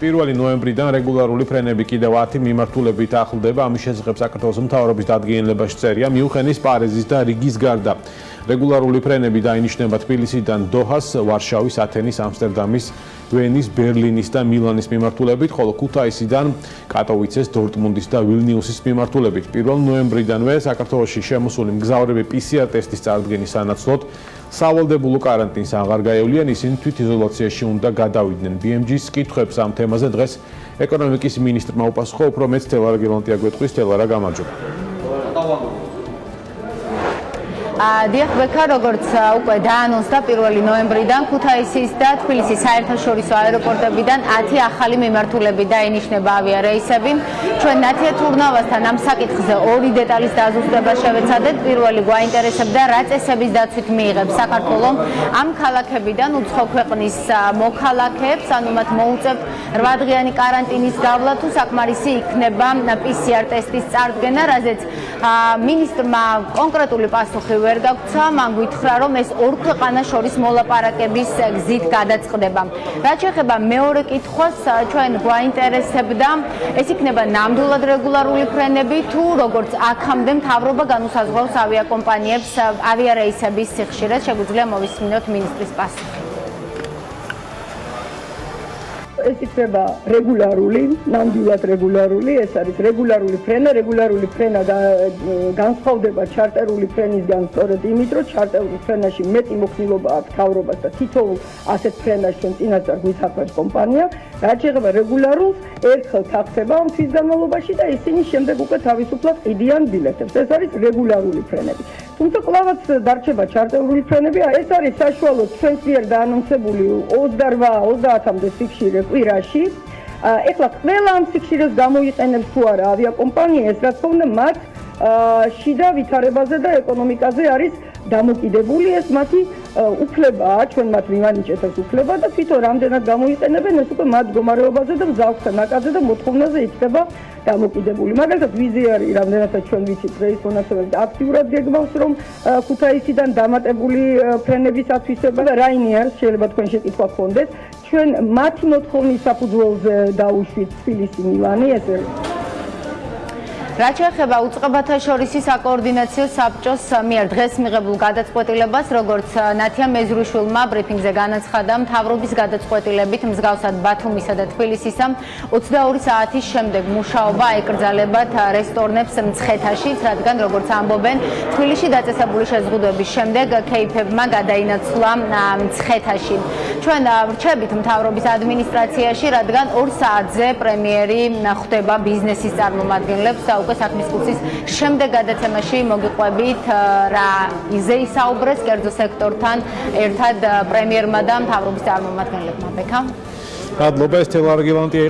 პირველი ნოემბრიდან რეგულარული ფრენები კიდევ 10 მიმართულებით ახლდება. ამის შესახებ საქართველოს მთავრობის დადგენილებაში წერია მიუხენის პარიზის და რიგის გარდა. რეგულარული ფრენები დაინიშნება თბილისიდან დოჰას, ვარშავის, ათენის, ამსტერდამის, ვენის, ბერლინის და მილანის მიმართულებით, ხოლო ქუთაისიდან კატოვიცეს, დორტმუნდის და ვილნიუსის მიმართულებით. 1 ნოემბრიდანვე საქართველოში შემოსული მგზავრები PCR ტესტის წარდგენის სანაცვლოდ სავალდებულო каранტინს აღარ გაევლიან, ისინი თვითიზოლაციაში უნდა გადავიდნენ. BMG-ს კითხვებს ამ თემაზე დღეს ეკონომიკის მინისტრმა უპასუხა უფრო მეც თელარა გელანტია გვეტყვის თელარა გამარჯობა. დიახ ბექა როგორც უკვე დაანონსდა 1 ნოემბრიდან ქუთაისის და თბილისის საერთაშორისო აეროპორტებიდან 10 ახალი მიმართულები დაინიშნება ავიარეისები. ჩვენ ნათია თურნავასთან ამ საკითხზე ორი დეტალის დაზუსტება შევეცადეთ. პირველი გვაინტერესებდა რა წესების დაცვით მიიღებს საქართველოს ამ ქალაქებიდან უცხო ქვეყნის მოქალაქეებს, ანუ მათ მოუწევთ 8 დღიანი каранტინის გავლა თუ საკმარისი იქნება PCR ტესტის წარდგენა, რაზეც მინისტრმა კონკრეტული პასუხი ვერ გაგვცა, მან გითხრა, რომ ეს ორ ქვეყანას შორის მოლაპარაკების გზით გადაწყდება. რაც შეეხება მეორე კითხვას, ჩვენ გვაინტერესებდა, ეს იქნება ნამდვილად რეგულარული ფრენები თუ როგორც აქამდე მთავრობა განუსაზღვრავს ავიაკომპანიებს ავიარეისების სიხშირეს, შეგვიძლია მოვისმინოთ მინისტრის პასუხი. ეს იქნება რეგულარული, ნამდვილად რეგულარული, ეს არის რეგულარული ფრენა, რეგულარული ფრენა განსხვავდება ჩარტერული ფრენისგან, სწორედ იმით, რომ ჩარტერული ფრენაში მეტი მოხილობა აქვს თავრობას და თითოეულ ასეთ ფრენაში ჩვენ წინასწარ გვისახავს კომპანია, რაც შეეხება რეგულარულს, ერთხელ თახდება ამ თვის განმავლობაში და ისინი შემდეგ უკვე თავისუფლად ყიდიან ბილეთებს. ეს არის რეგულარული ფრენები. თუმცა კლავაც დარჩება ჩარტერული ფრენები, ეს არის საშუალო ჩვენს მიერ დაანონსებული 28-30-მდე სიხშირე კვირაში. ეხლა ყველა ამ სიხშირეს გამოიყენებს თუ არა ავიაკომპანია, ეს რა თქმა უნდა მათ შიდა ვითარებაზე და ეკონომიკაზე არის დამოკიდებული ეს მათი უფლებაა, ჩვენ მათ ვიმანიჭეთ ეს უფლება და თვითონ რამდენად გამოიყენებენ ეს უკვე მათ მდგომარეობაზე და მზალხთა ნაკადზე და მოთხოვნაზე იქნება დამოკიდებული. მაგალითად ვიზიარი რამდენადაც ჩვენ ვიცით რეის მონაცემები აქტიურად გეგმავს რომ ქუთაისიდან დამატებული ფრენების ათვისება და რაინიარ შეიძლება თქვენ შეკითხვა გქონდეს ჩვენ მათი მოთხოვნის საფუძველზე დაუშვით თბილისი მილანი ესე რაც შეეხება უწყებათა შორისი საკოორდინაციო საბჭოს მიერ დღეს მიღებულ გადაწყვეტილებას, როგორც ნათია მეზრუშვილმა ბრიფინგზე განაცხადა, მთავრობის გადაწყვეტილებით მსგავსად ბათუმისა და თბილისისა 22 საათის შემდეგ მუშაობა ეკრძალებათ რესტორნებს მცხეთაში, რადგან როგორც ამბობენ, თბილისში დაწესებული შეზღუდვების შემდეგ KPF-მა გადაინაცვლა მცხეთაში. ჩვენ ვრჩებით მთავრობის ადმინისტრაციაში, რადგან 2 საათზე პრემიერი ხვდება ბიზნესის წარმომადგენლებს, უკვე საქმის კურსის შემდეგ გადაცემაში მოგიყვებით რა იზეისაუბრეს კერძო სექტორთან ერთად პრემიერმა და მთავრობის წარმომადგენლებმა ბექა? გადლობა ეს თელარგილანტია